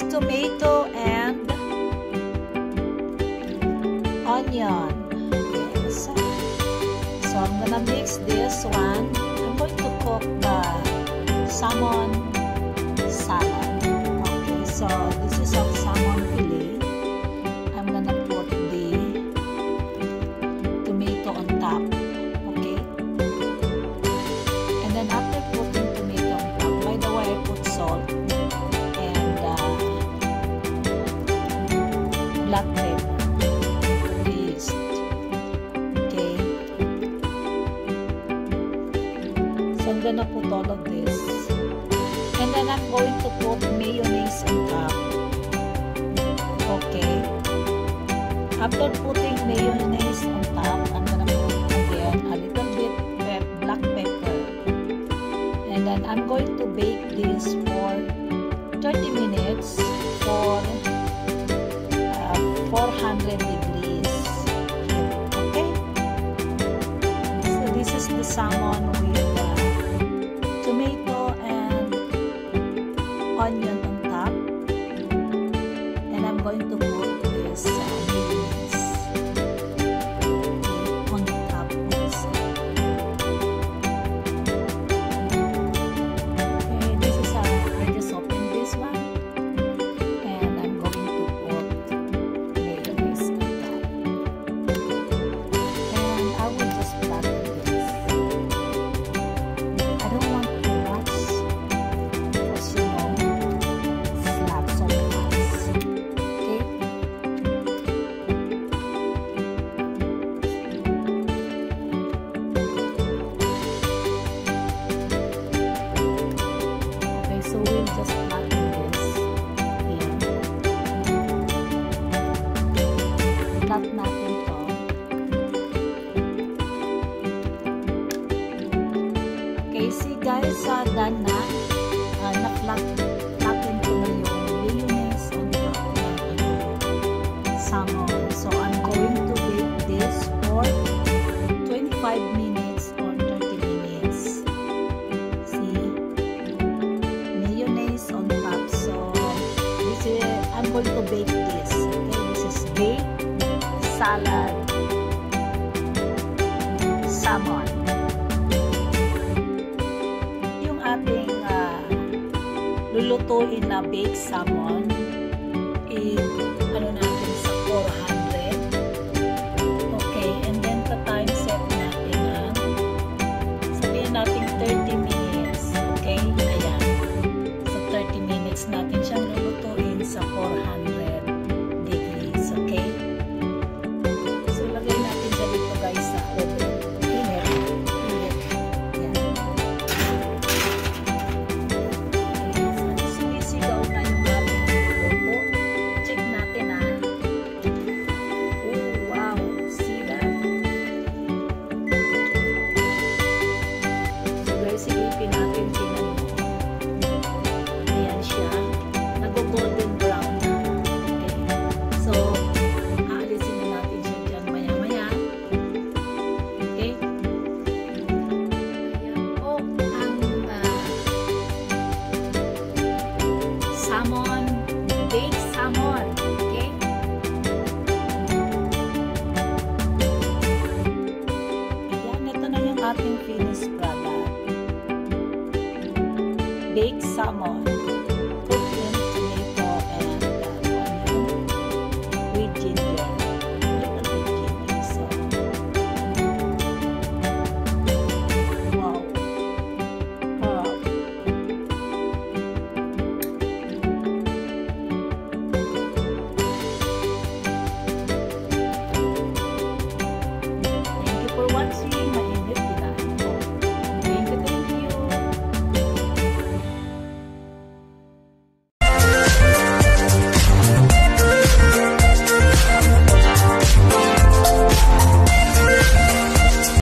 lettuce, tomato, and onion. Yes. So I'm gonna mix this one. I'm going to cook the salmon salad. Okay, so this is a Put all of this. And then I'm going to put mayonnaise on top. Okay. After putting mayonnaise on top, I'm gonna put again a little bit pep black pepper. And then I'm going to bake this for 30 minutes for uh, 400 degrees. Okay? So this is the salmon Okay, see guys, uh, done na. Na-flat, flatten ko na yung mayonnaise on salmon. So, I'm going to bake this for 25 minutes or 30 minutes. See? mayonnaise on top. So this is I'm going to bake this. Okay, this is baked salad salmon. Lulutuin na baked salmon ating finished product. Baked salmon.